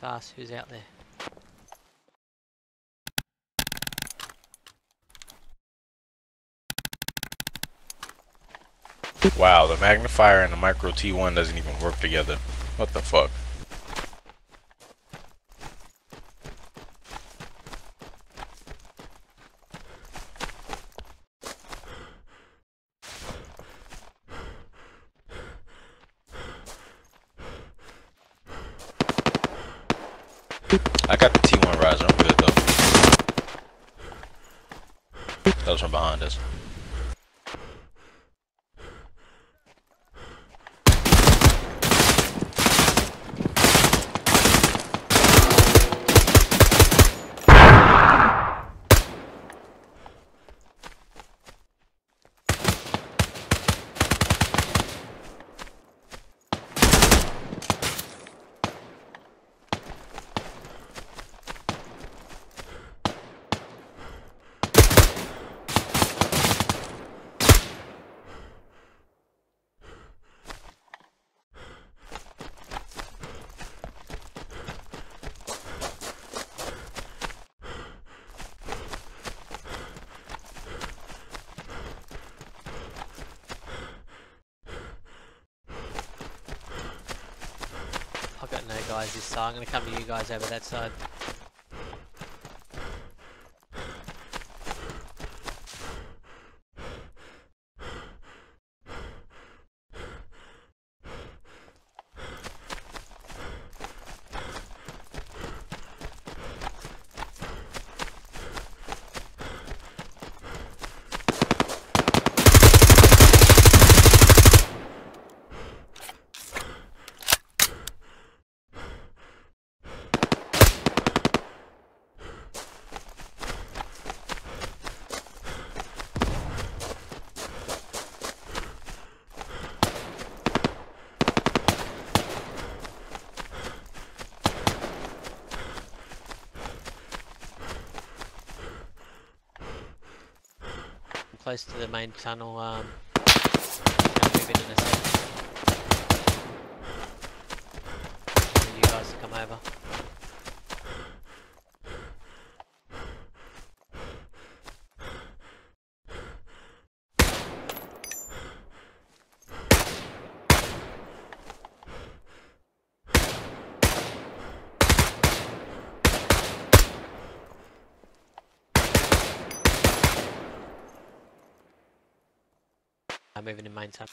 fast. Who's out there? Wow, the magnifier and the micro T1 doesn't even work together. What the fuck? I got the T1 riser, I'm good though. That was from behind us. Guys this side. I'm gonna come to you guys over that side. I'm close to the main tunnel. Um, gonna move in in a sec. Need you guys to come over. I'm moving in main tunnel.